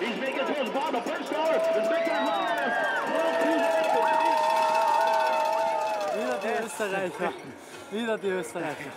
He's making towards ball. The first dollar is making a run. Wieder die Österreicher. Wieder die Österreicher.